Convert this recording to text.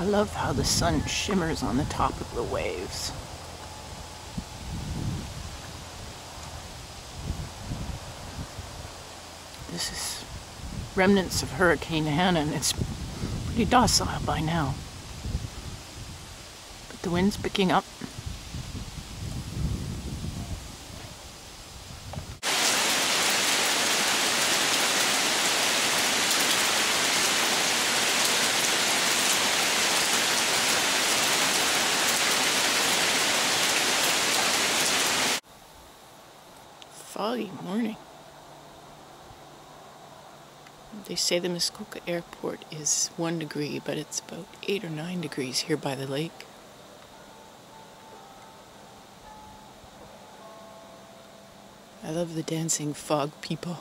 I love how the sun shimmers on the top of the waves. This is remnants of Hurricane Hanna and it's pretty docile by now. But the wind's picking up. Foggy morning. They say the Muskoka airport is one degree, but it's about eight or nine degrees here by the lake. I love the dancing fog people.